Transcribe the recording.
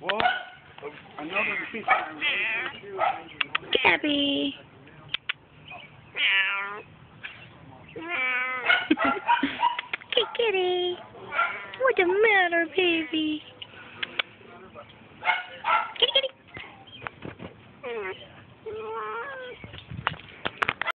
Well, another piece Gabby. Kitty, kitty. What's the matter, baby?